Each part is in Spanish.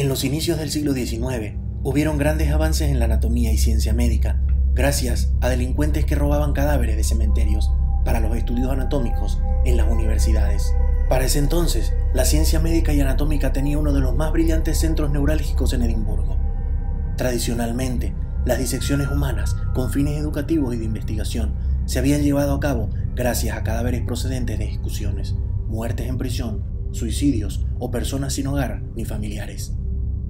En los inicios del siglo XIX, hubieron grandes avances en la anatomía y ciencia médica, gracias a delincuentes que robaban cadáveres de cementerios para los estudios anatómicos en las universidades. Para ese entonces, la ciencia médica y anatómica tenía uno de los más brillantes centros neurálgicos en Edimburgo. Tradicionalmente, las disecciones humanas con fines educativos y de investigación se habían llevado a cabo gracias a cadáveres procedentes de ejecuciones, muertes en prisión, suicidios o personas sin hogar ni familiares.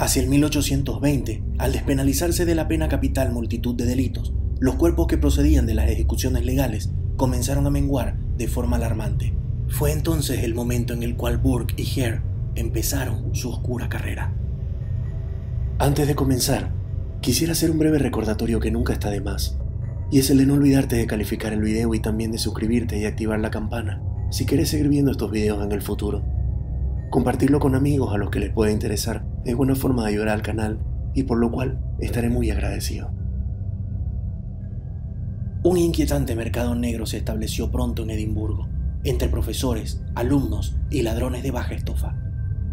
Hacia el 1820, al despenalizarse de la pena capital multitud de delitos, los cuerpos que procedían de las ejecuciones legales comenzaron a menguar de forma alarmante. Fue entonces el momento en el cual Burke y Hare empezaron su oscura carrera. Antes de comenzar, quisiera hacer un breve recordatorio que nunca está de más, y es el de no olvidarte de calificar el video y también de suscribirte y activar la campana si quieres seguir viendo estos videos en el futuro. Compartirlo con amigos a los que les pueda interesar es buena forma de ayudar al canal y por lo cual estaré muy agradecido. Un inquietante mercado negro se estableció pronto en Edimburgo, entre profesores, alumnos y ladrones de baja estofa.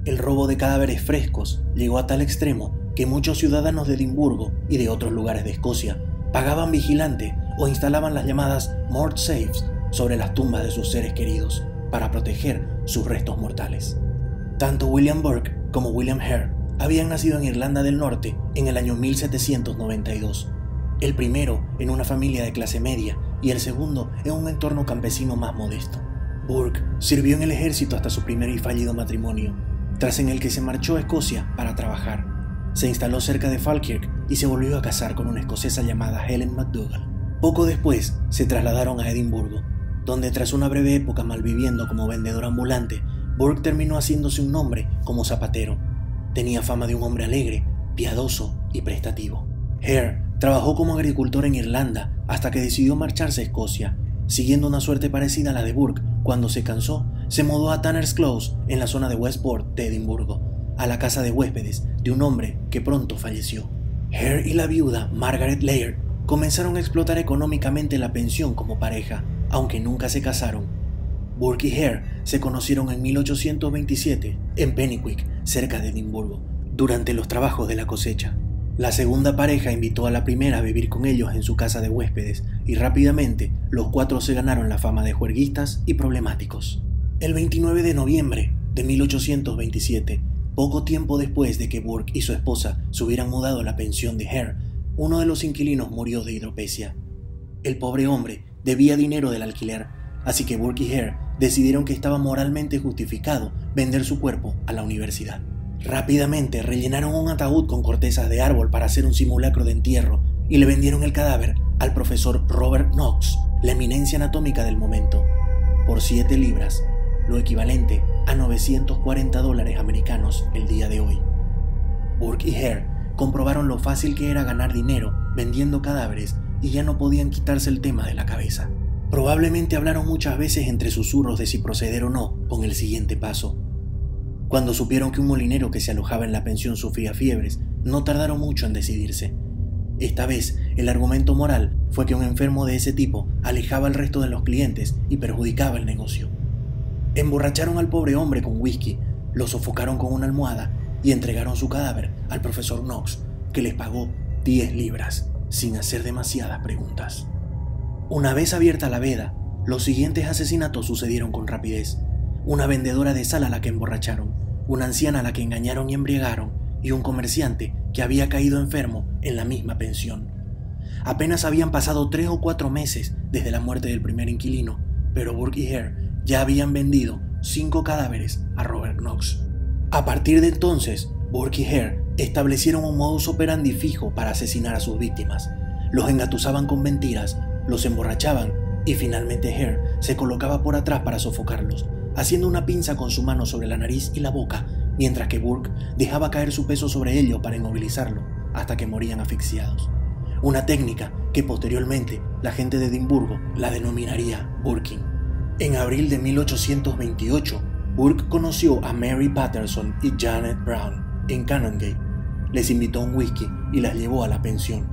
El robo de cadáveres frescos llegó a tal extremo que muchos ciudadanos de Edimburgo y de otros lugares de Escocia pagaban vigilante o instalaban las llamadas mort safes sobre las tumbas de sus seres queridos para proteger sus restos mortales. Tanto William Burke como William Hare habían nacido en Irlanda del Norte en el año 1792. El primero en una familia de clase media y el segundo en un entorno campesino más modesto. Burke sirvió en el ejército hasta su primer y fallido matrimonio, tras el que se marchó a Escocia para trabajar. Se instaló cerca de Falkirk y se volvió a casar con una escocesa llamada Helen McDougall. Poco después se trasladaron a Edimburgo, donde tras una breve época malviviendo como vendedor ambulante, Burke terminó haciéndose un nombre como zapatero. Tenía fama de un hombre alegre, piadoso y prestativo. Hare trabajó como agricultor en Irlanda hasta que decidió marcharse a Escocia. Siguiendo una suerte parecida a la de Burke, cuando se cansó, se mudó a Tanner's Close, en la zona de Westport de Edimburgo, a la casa de huéspedes de un hombre que pronto falleció. Hare y la viuda, Margaret Laird, comenzaron a explotar económicamente la pensión como pareja, aunque nunca se casaron. Burke y Hare se conocieron en 1827 en Penicuik, cerca de Edimburgo, durante los trabajos de la cosecha. La segunda pareja invitó a la primera a vivir con ellos en su casa de huéspedes y rápidamente los cuatro se ganaron la fama de juerguistas y problemáticos. El 29 de noviembre de 1827, poco tiempo después de que Burke y su esposa se hubieran mudado a la pensión de Hare, uno de los inquilinos murió de hidropesia. El pobre hombre debía dinero del alquiler, así que Burke y Hare decidieron que estaba moralmente justificado vender su cuerpo a la universidad. Rápidamente rellenaron un ataúd con cortezas de árbol para hacer un simulacro de entierro y le vendieron el cadáver al profesor Robert Knox, la eminencia anatómica del momento, por 7 libras, lo equivalente a 940 dólares americanos el día de hoy. Burke y Hare comprobaron lo fácil que era ganar dinero vendiendo cadáveres y ya no podían quitarse el tema de la cabeza. Probablemente hablaron muchas veces entre susurros de si proceder o no con el siguiente paso. Cuando supieron que un molinero que se alojaba en la pensión sufría fiebres, no tardaron mucho en decidirse. Esta vez, el argumento moral fue que un enfermo de ese tipo alejaba al resto de los clientes y perjudicaba el negocio. Emborracharon al pobre hombre con whisky, lo sofocaron con una almohada y entregaron su cadáver al profesor Knox, que les pagó 10 libras, sin hacer demasiadas preguntas. Una vez abierta la veda, los siguientes asesinatos sucedieron con rapidez. Una vendedora de sal a la que emborracharon, una anciana a la que engañaron y embriagaron, y un comerciante que había caído enfermo en la misma pensión. Apenas habían pasado tres o cuatro meses desde la muerte del primer inquilino, pero Burke y Hare ya habían vendido cinco cadáveres a Robert Knox. A partir de entonces, Burke y Hare establecieron un modus operandi fijo para asesinar a sus víctimas. Los engatusaban con mentiras los emborrachaban y finalmente Hare se colocaba por atrás para sofocarlos, haciendo una pinza con su mano sobre la nariz y la boca, mientras que Burke dejaba caer su peso sobre ellos para inmovilizarlo, hasta que morían asfixiados. Una técnica que posteriormente la gente de Edimburgo la denominaría Burking. En abril de 1828, Burke conoció a Mary Patterson y Janet Brown en Canongate. Les invitó un whisky y las llevó a la pensión.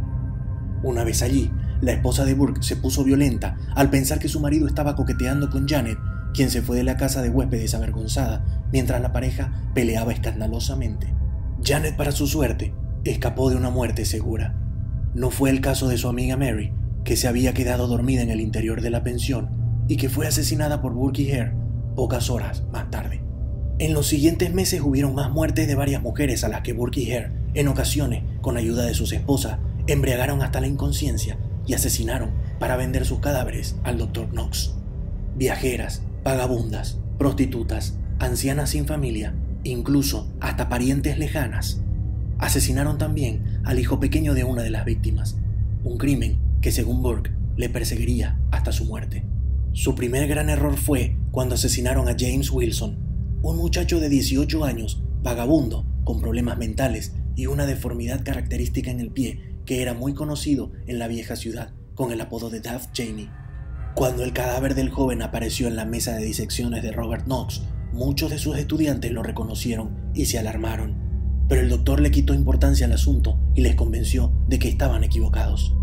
Una vez allí, la esposa de Burke se puso violenta al pensar que su marido estaba coqueteando con Janet, quien se fue de la casa de huéspedes avergonzada, mientras la pareja peleaba escandalosamente. Janet, para su suerte, escapó de una muerte segura. No fue el caso de su amiga Mary, que se había quedado dormida en el interior de la pensión y que fue asesinada por Burke y Hare pocas horas más tarde. En los siguientes meses hubieron más muertes de varias mujeres a las que Burke y Hare, en ocasiones, con ayuda de sus esposas, embriagaron hasta la inconsciencia y asesinaron para vender sus cadáveres al Dr. Knox. Viajeras, vagabundas, prostitutas, ancianas sin familia, incluso hasta parientes lejanas, asesinaron también al hijo pequeño de una de las víctimas, un crimen que según Burke le perseguiría hasta su muerte. Su primer gran error fue cuando asesinaron a James Wilson, un muchacho de 18 años, vagabundo, con problemas mentales y una deformidad característica en el pie que era muy conocido en la vieja ciudad con el apodo de Daft Jamie. Cuando el cadáver del joven apareció en la mesa de disecciones de Robert Knox, muchos de sus estudiantes lo reconocieron y se alarmaron, pero el doctor le quitó importancia al asunto y les convenció de que estaban equivocados.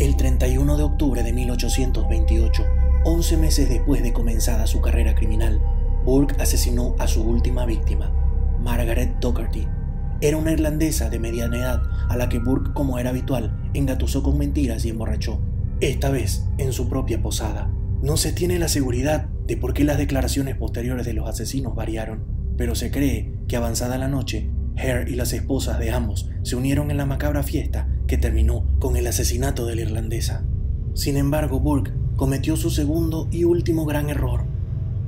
El 31 de octubre de 1828, 11 meses después de comenzada su carrera criminal, Burke asesinó a su última víctima, Margaret Docherty. Era una irlandesa de mediana edad a la que Burke, como era habitual, engatusó con mentiras y emborrachó, esta vez en su propia posada. No se tiene la seguridad de por qué las declaraciones posteriores de los asesinos variaron, pero se cree que avanzada la noche, Hare y las esposas de ambos se unieron en la macabra fiesta que terminó con el asesinato de la irlandesa. Sin embargo, Burke cometió su segundo y último gran error.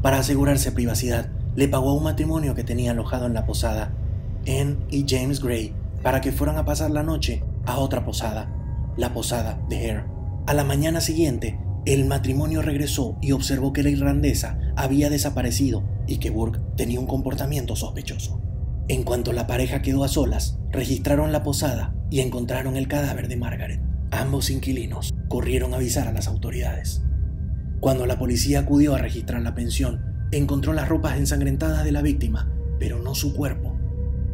Para asegurarse privacidad, le pagó a un matrimonio que tenía alojado en la posada, Anne y James Gray, para que fueran a pasar la noche a otra posada, la posada de Hare. A la mañana siguiente, el matrimonio regresó y observó que la irlandesa había desaparecido y que Burke tenía un comportamiento sospechoso. En cuanto la pareja quedó a solas, registraron la posada y encontraron el cadáver de Margaret. Ambos inquilinos corrieron a avisar a las autoridades. Cuando la policía acudió a registrar la pensión, encontró las ropas ensangrentadas de la víctima, pero no su cuerpo.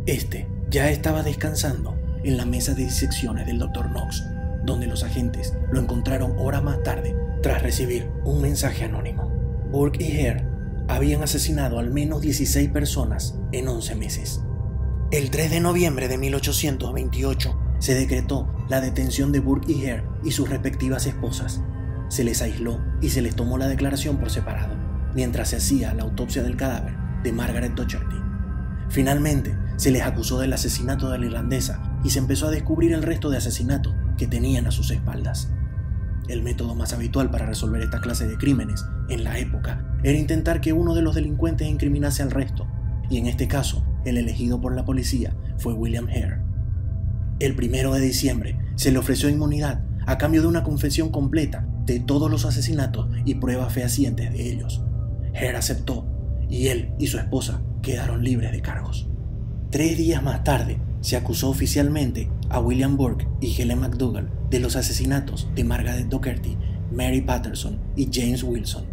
Este ya estaba descansando en la mesa de disecciones del Dr. Knox, donde los agentes lo encontraron horas más tarde tras recibir un mensaje anónimo. Burke y Hare habían asesinado al menos 16 personas en 11 meses. El 3 de noviembre de 1828 se decretó la detención de Burke y Hare y sus respectivas esposas. Se les aisló y se les tomó la declaración por separado, mientras se hacía la autopsia del cadáver de Margaret Docherty. Finalmente, se les acusó del asesinato de la irlandesa y se empezó a descubrir el resto de asesinatos que tenían a sus espaldas. El método más habitual para resolver esta clase de crímenes en la época era intentar que uno de los delincuentes incriminase al resto, y en este caso, el elegido por la policía fue William Hare. El primero de diciembre se le ofreció inmunidad a cambio de una confesión completa de todos los asesinatos y pruebas fehacientes de ellos. Hare aceptó y él y su esposa quedaron libres de cargos. Tres días más tarde, se acusó oficialmente a William Burke y Helen McDougall de los asesinatos de Margaret Docherty, Mary Patterson y James Wilson.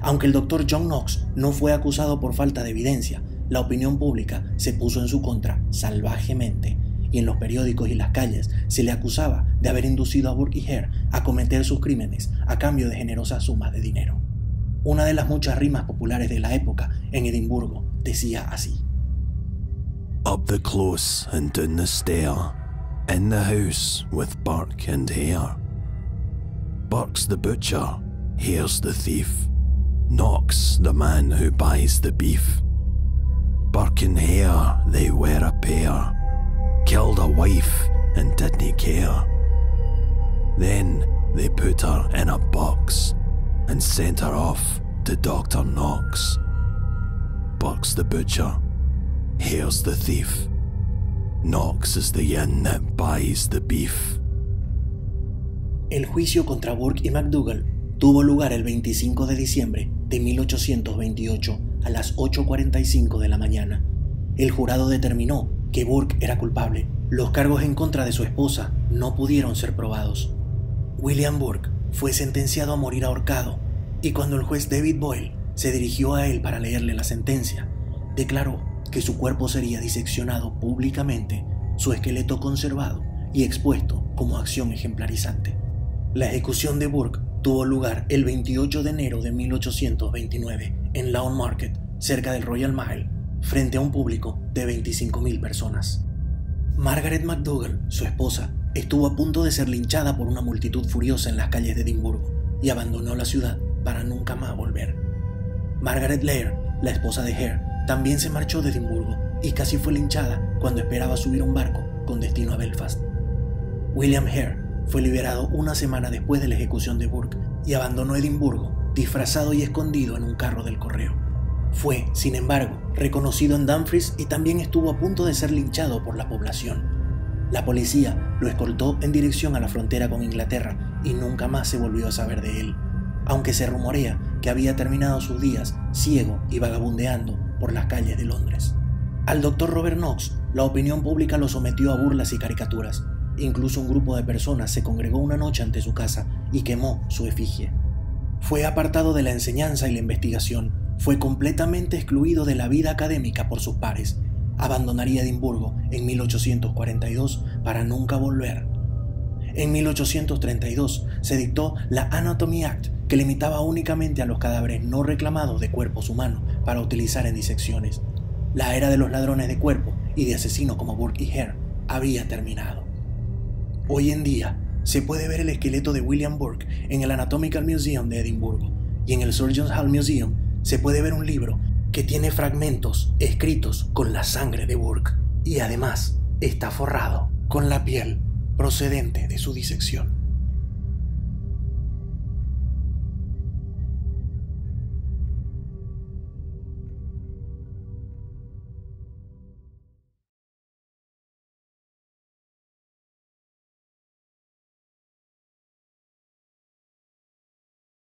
Aunque el doctor John Knox no fue acusado por falta de evidencia, la opinión pública se puso en su contra salvajemente y en los periódicos y las calles se le acusaba de haber inducido a Burke y Hare a cometer sus crímenes a cambio de generosas sumas de dinero. Una de las muchas rimas populares de la época en Edimburgo decía así. Up the close and down the stair, in the house with Burke and Hare. Burke's the butcher, Hare's the thief, Knox the man who buys the beef. Burke and Hare, they were a pair, killed a wife and didn't care. Then they put her in a box and sent her off to Dr. Knox. Burke's the butcher, Hare's the thief. Knox is the inn that buys the beef. El juicio contra Burke y McDougall tuvo lugar el 25 de diciembre de 1828 a las 8.45 de la mañana. El jurado determinó que Burke era culpable. Los cargos en contra de su esposa no pudieron ser probados. William Burke fue sentenciado a morir ahorcado y cuando el juez David Boyle se dirigió a él para leerle la sentencia, declaró que su cuerpo sería diseccionado públicamente, su esqueleto conservado y expuesto como acción ejemplarizante. La ejecución de Burke tuvo lugar el 28 de enero de 1829 en Lawn Market, cerca del Royal Mile, frente a un público de 25.000 personas. Margaret McDougall, su esposa, estuvo a punto de ser linchada por una multitud furiosa en las calles de Edimburgo y abandonó la ciudad para nunca más volver. Margaret Laird, la esposa de Hare, también se marchó de Edimburgo y casi fue linchada cuando esperaba subir un barco con destino a Belfast. William Hare fue liberado una semana después de la ejecución de Burke y abandonó Edimburgo disfrazado y escondido en un carro del correo. Fue, sin embargo, reconocido en Dumfries y también estuvo a punto de ser linchado por la población. La policía lo escoltó en dirección a la frontera con Inglaterra y nunca más se volvió a saber de él, aunque se rumorea que había terminado sus días ciego y vagabundeando por las calles de Londres. Al doctor Robert Knox, la opinión pública lo sometió a burlas y caricaturas. Incluso un grupo de personas se congregó una noche ante su casa y quemó su efigie. Fue apartado de la enseñanza y la investigación, fue completamente excluido de la vida académica por sus pares. Abandonaría Edimburgo en 1842 para nunca volver. En 1832 se dictó la Anatomy Act, que limitaba únicamente a los cadáveres no reclamados de cuerpos humanos para utilizar en disecciones. La era de los ladrones de cuerpo y de asesinos como Burke y Hare había terminado. Hoy en día, se puede ver el esqueleto de William Burke en el Anatomical Museum de Edimburgo y en el Surgeons Hall Museum se puede ver un libro que tiene fragmentos escritos con la sangre de Burke y además está forrado con la piel procedente de su disección.